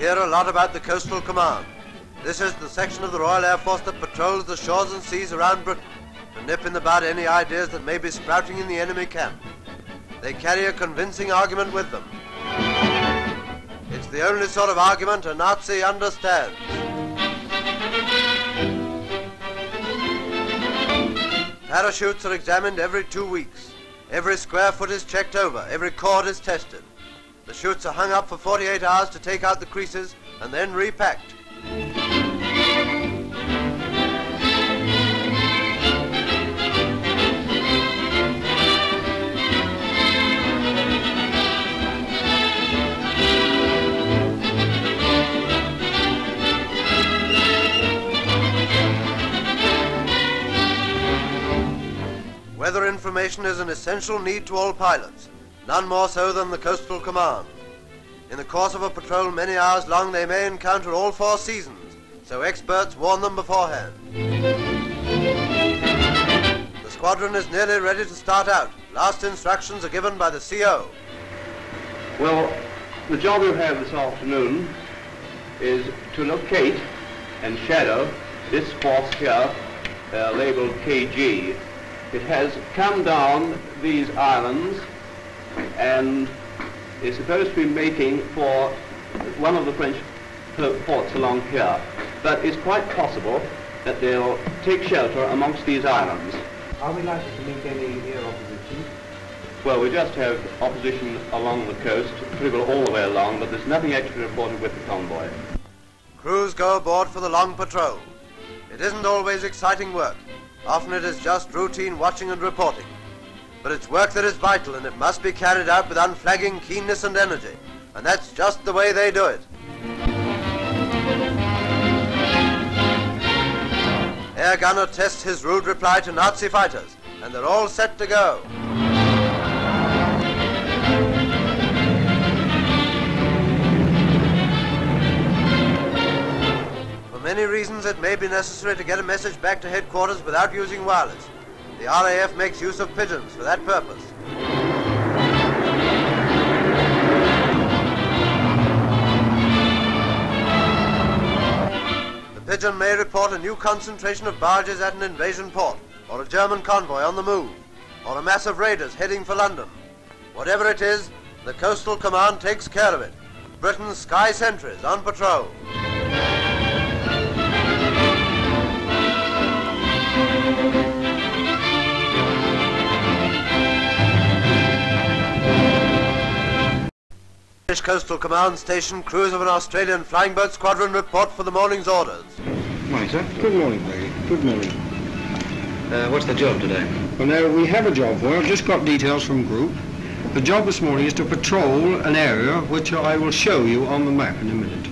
hear a lot about the Coastal Command. This is the section of the Royal Air Force that patrols the shores and seas around Britain to nip in the bud any ideas that may be sprouting in the enemy camp. They carry a convincing argument with them. It's the only sort of argument a Nazi understands. Parachutes are examined every two weeks. Every square foot is checked over, every cord is tested. The chutes are hung up for 48 hours to take out the creases and then repacked. Weather information is an essential need to all pilots, none more so than the Coastal Command. In the course of a patrol many hours long, they may encounter all four seasons, so experts warn them beforehand. The squadron is nearly ready to start out. Last instructions are given by the CO. Well, the job you have this afternoon is to locate and shadow this force here, uh, labeled KG. It has come down these islands and is supposed to be making for one of the French ports along here. But it's quite possible that they'll take shelter amongst these islands. Are we likely to meet any air opposition? Well, we just have opposition along the coast, pretty well all the way along, but there's nothing actually reported with the convoy. Crews go aboard for the long patrol. It isn't always exciting work. Often it is just routine watching and reporting. But it's work that is vital and it must be carried out with unflagging keenness and energy. And that's just the way they do it. Air gunner tests his rude reply to Nazi fighters, and they're all set to go. For many reasons, it may be necessary to get a message back to headquarters without using wireless. The RAF makes use of pigeons for that purpose. The pigeon may report a new concentration of barges at an invasion port, or a German convoy on the move, or a mass of raiders heading for London. Whatever it is, the Coastal Command takes care of it. Britain's sky sentries on patrol. British Coastal Command Station, crews of an Australian flying boat squadron report for the morning's orders. Morning, sir. Good morning, Brady. Good morning. Uh, what's the job today? Well, now, we have a job for you. I've just got details from Group. The job this morning is to patrol an area which I will show you on the map in a minute.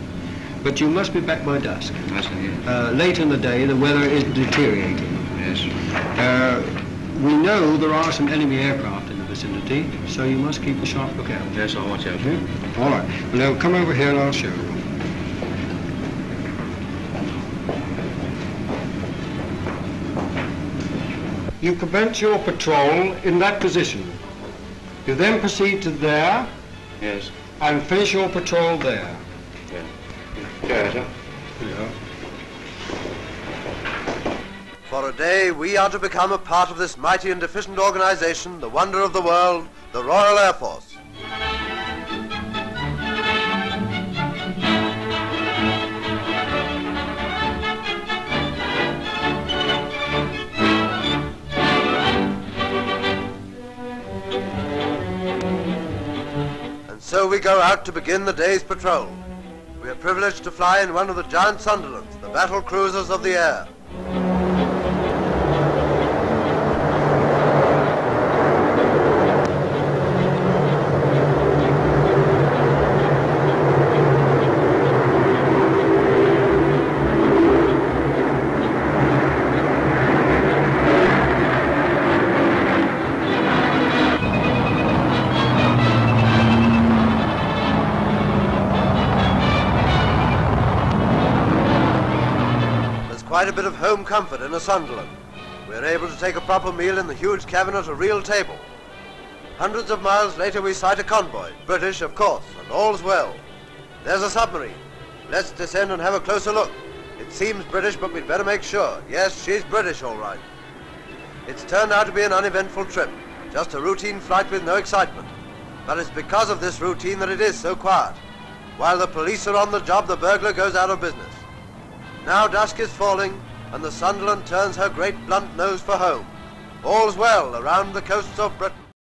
But you must be back by dusk. I see. Uh, late in the day, the weather is deteriorating. Yes. Uh, we know there are some enemy aircraft in the vicinity, so you must keep a sharp lookout. Yes, I'll watch out. Okay? All right. Well, now, come over here and I'll show you. You commence your patrol in that position. You then proceed to there Yes. and finish your patrol there. Yeah. Yeah, sir. Yeah. For a day, we are to become a part of this mighty and efficient organization, the wonder of the world, the Royal Air Force. And so we go out to begin the day's patrol. We are privileged to fly in one of the giant Sunderlands, the battle cruisers of the air. Quite a bit of home comfort in a Sunderland. We're able to take a proper meal in the huge cabin at a real table. Hundreds of miles later we sight a convoy, British of course, and all's well. There's a submarine, Let's descend and have a closer look. It seems British, but we'd better make sure. Yes, she's British, all right. It's turned out to be an uneventful trip. Just a routine flight with no excitement. But it's because of this routine that it is so quiet. While the police are on the job, the burglar goes out of business. Now dusk is falling, and the Sunderland turns her great blunt nose for home. All's well around the coasts of Britain.